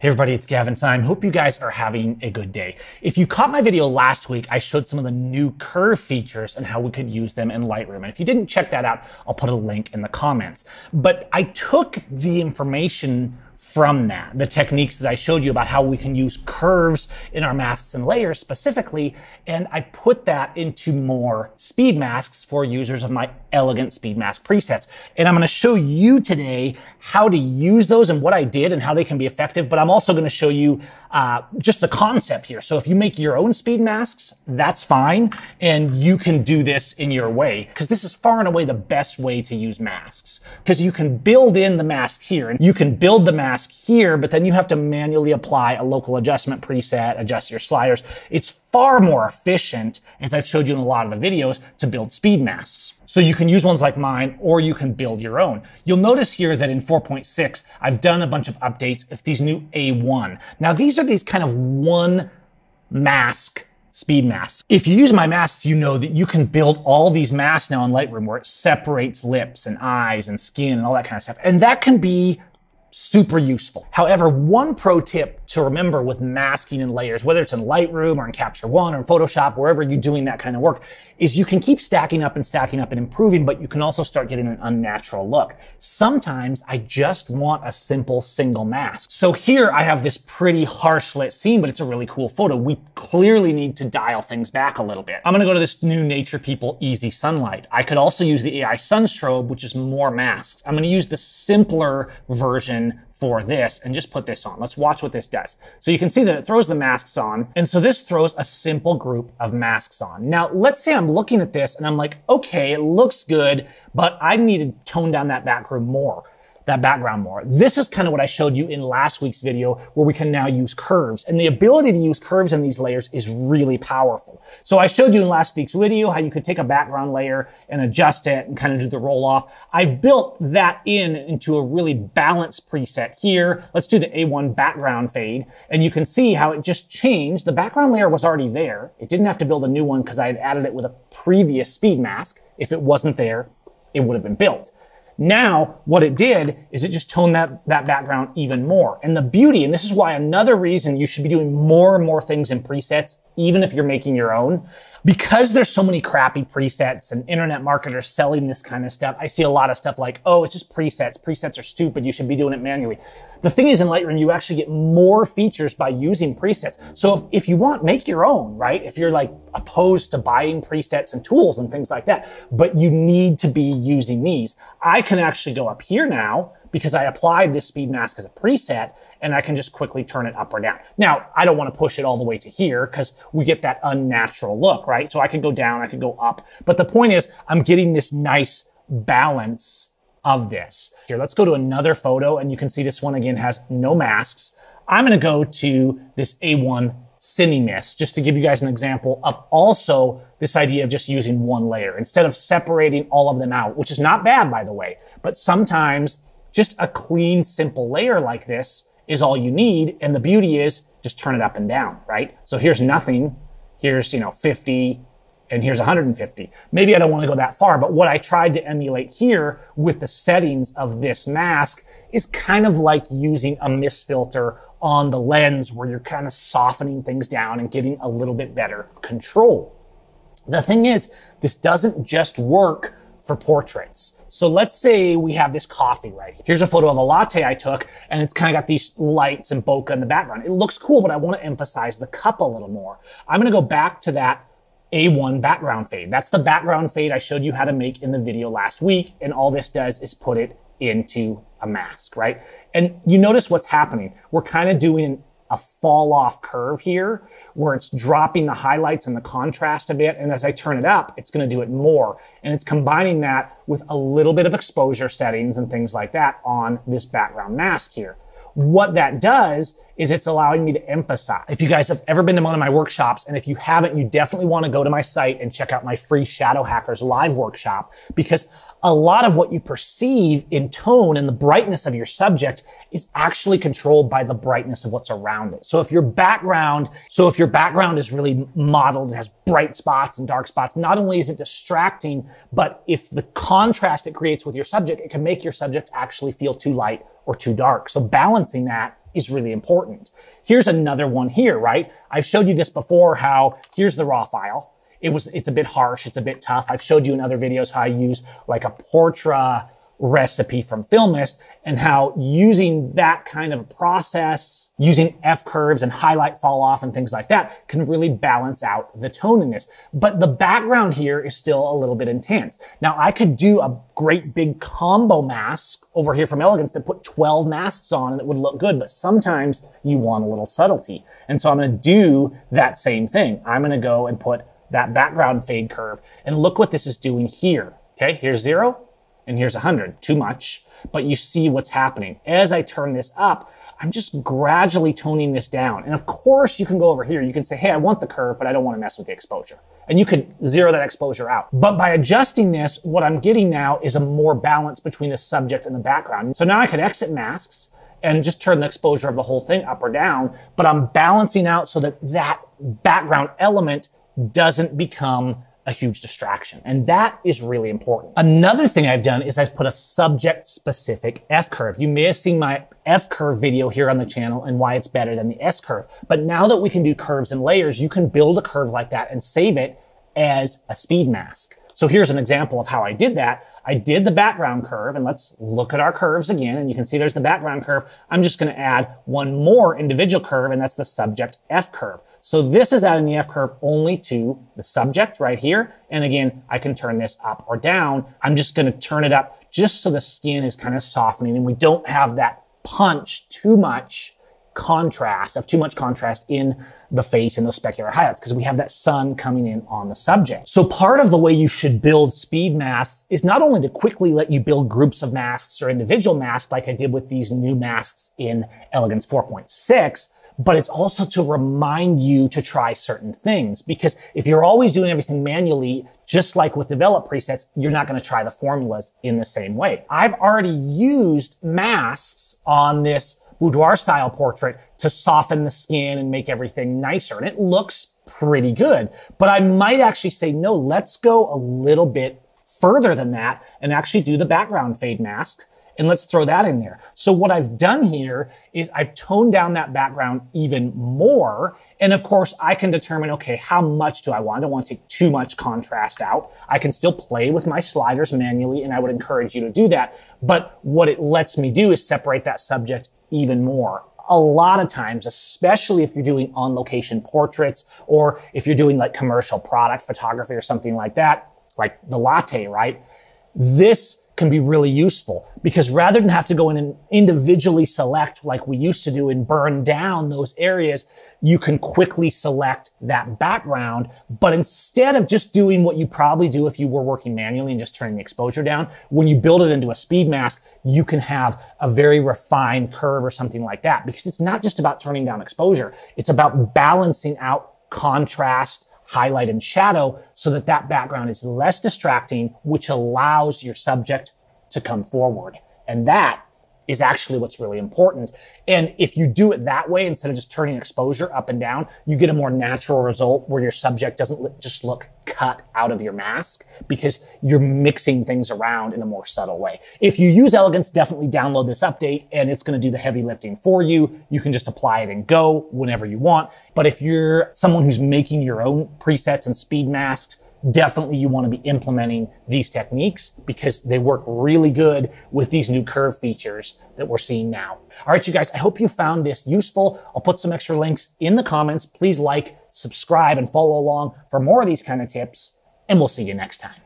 Hey everybody, it's Gavin Seim. Hope you guys are having a good day. If you caught my video last week, I showed some of the new curve features and how we could use them in Lightroom. And if you didn't check that out, I'll put a link in the comments. But I took the information from that, the techniques that I showed you about how we can use curves in our masks and layers specifically, and I put that into more speed masks for users of my elegant speed mask presets. And I'm going to show you today how to use those and what I did and how they can be effective, but I'm also going to show you uh, just the concept here. So if you make your own speed masks, that's fine, and you can do this in your way, because this is far and away the best way to use masks, because you can build in the mask here, and you can build the mask mask here, but then you have to manually apply a local adjustment preset, adjust your sliders. It's far more efficient, as I've showed you in a lot of the videos, to build speed masks. So you can use ones like mine, or you can build your own. You'll notice here that in 4.6, I've done a bunch of updates of these new A1. Now these are these kind of one mask speed masks. If you use my masks, you know that you can build all these masks now in Lightroom where it separates lips and eyes and skin and all that kind of stuff. And that can be super useful. However, one pro tip to remember with masking and layers, whether it's in Lightroom or in Capture One or in Photoshop, wherever you're doing that kind of work, is you can keep stacking up and stacking up and improving, but you can also start getting an unnatural look. Sometimes I just want a simple single mask. So here I have this pretty harsh lit scene, but it's a really cool photo. We clearly need to dial things back a little bit. I'm gonna go to this new Nature People Easy Sunlight. I could also use the AI Sunstrobe, which is more masks. I'm gonna use the simpler version for this and just put this on. Let's watch what this does. So you can see that it throws the masks on. And so this throws a simple group of masks on. Now, let's say I'm looking at this and I'm like, okay, it looks good, but I need to tone down that background more that background more. This is kind of what I showed you in last week's video where we can now use curves and the ability to use curves in these layers is really powerful. So I showed you in last week's video how you could take a background layer and adjust it and kind of do the roll off. I've built that in into a really balanced preset here. Let's do the A1 background fade and you can see how it just changed. The background layer was already there. It didn't have to build a new one because I had added it with a previous speed mask. If it wasn't there, it would have been built. Now, what it did is it just toned that, that background even more. And the beauty, and this is why another reason you should be doing more and more things in presets, even if you're making your own, because there's so many crappy presets and internet marketers selling this kind of stuff. I see a lot of stuff like, oh, it's just presets. Presets are stupid. You should be doing it manually. The thing is in Lightroom, you actually get more features by using presets. So if, if you want, make your own, right? If you're like opposed to buying presets and tools and things like that, but you need to be using these. I can actually go up here now because I applied this speed mask as a preset and I can just quickly turn it up or down. Now, I don't want to push it all the way to here because we get that unnatural look, right? So I could go down, I could go up. But the point is I'm getting this nice balance of this. Here, let's go to another photo and you can see this one again has no masks. I'm going to go to this A1 Cine Mist just to give you guys an example of also this idea of just using one layer instead of separating all of them out, which is not bad, by the way. But sometimes just a clean, simple layer like this is all you need. And the beauty is just turn it up and down, right? So here's nothing. Here's, you know, 50, and here's 150. Maybe I don't want to go that far, but what I tried to emulate here with the settings of this mask is kind of like using a mist filter on the lens where you're kind of softening things down and getting a little bit better control. The thing is, this doesn't just work for portraits. So let's say we have this coffee right here. Here's a photo of a latte I took and it's kind of got these lights and bokeh in the background. It looks cool, but I want to emphasize the cup a little more. I'm going to go back to that a1 background fade. That's the background fade I showed you how to make in the video last week. And all this does is put it into a mask, right? And you notice what's happening. We're kind of doing a fall off curve here where it's dropping the highlights and the contrast a bit. And as I turn it up, it's going to do it more. And it's combining that with a little bit of exposure settings and things like that on this background mask here. What that does is it's allowing me to emphasize. If you guys have ever been to one of my workshops, and if you haven't, you definitely want to go to my site and check out my free Shadow Hunters live workshop because a lot of what you perceive in tone and the brightness of your subject is actually controlled by the brightness of what's around it. So if your background, so if your background is really modeled, has bright spots and dark spots, not only is it distracting, but if the contrast it creates with your subject, it can make your subject actually feel too light or too dark. So balancing that is really important. Here's another one here, right? I've showed you this before how here's the raw file. It was, it's a bit harsh. It's a bit tough. I've showed you in other videos how I use like a Portra recipe from Filmist and how using that kind of process, using F curves and highlight fall off and things like that can really balance out the tone in this. But the background here is still a little bit intense. Now I could do a great big combo mask over here from Elegance that put 12 masks on and it would look good, but sometimes you want a little subtlety. And so I'm going to do that same thing. I'm going to go and put that background fade curve and look what this is doing here. Okay, here's zero and here's 100, too much. But you see what's happening. As I turn this up, I'm just gradually toning this down. And of course, you can go over here. You can say, hey, I want the curve, but I don't want to mess with the exposure. And you could zero that exposure out. But by adjusting this, what I'm getting now is a more balance between the subject and the background. So now I can exit masks and just turn the exposure of the whole thing up or down, but I'm balancing out so that that background element doesn't become a huge distraction. And that is really important. Another thing I've done is I've put a subject specific F curve. You may have seen my F curve video here on the channel and why it's better than the S curve. But now that we can do curves and layers, you can build a curve like that and save it as a speed mask. So here's an example of how I did that. I did the background curve and let's look at our curves again. And you can see there's the background curve. I'm just going to add one more individual curve and that's the subject F curve. So this is adding the F curve only to the subject right here. And again, I can turn this up or down. I'm just going to turn it up just so the skin is kind of softening and we don't have that punch too much contrast of too much contrast in the face and those specular highlights because we have that sun coming in on the subject. So part of the way you should build speed masks is not only to quickly let you build groups of masks or individual masks like I did with these new masks in Elegance 4.6, but it's also to remind you to try certain things. Because if you're always doing everything manually, just like with develop presets, you're not going to try the formulas in the same way. I've already used masks on this boudoir style portrait to soften the skin and make everything nicer. And it looks pretty good, but I might actually say, no, let's go a little bit further than that and actually do the background fade mask and let's throw that in there. So what I've done here is I've toned down that background even more. And of course, I can determine, okay, how much do I want? I don't want to take too much contrast out. I can still play with my sliders manually, and I would encourage you to do that. But what it lets me do is separate that subject even more a lot of times, especially if you're doing on location portraits or if you're doing like commercial product photography or something like that, like the latte, right? This can be really useful because rather than have to go in and individually select like we used to do and burn down those areas, you can quickly select that background. But instead of just doing what you probably do if you were working manually and just turning the exposure down, when you build it into a speed mask, you can have a very refined curve or something like that because it's not just about turning down exposure. It's about balancing out contrast, highlight and shadow so that that background is less distracting, which allows your subject to come forward. And that is actually what's really important. And if you do it that way, instead of just turning exposure up and down, you get a more natural result where your subject doesn't just look cut out of your mask because you're mixing things around in a more subtle way. If you use Elegance, definitely download this update and it's going to do the heavy lifting for you. You can just apply it and go whenever you want. But if you're someone who's making your own presets and speed masks, definitely you want to be implementing these techniques because they work really good with these new curve features that we're seeing now. All right, you guys, I hope you found this useful. I'll put some extra links in the comments. Please like, subscribe, and follow along for more of these kind of tips, and we'll see you next time.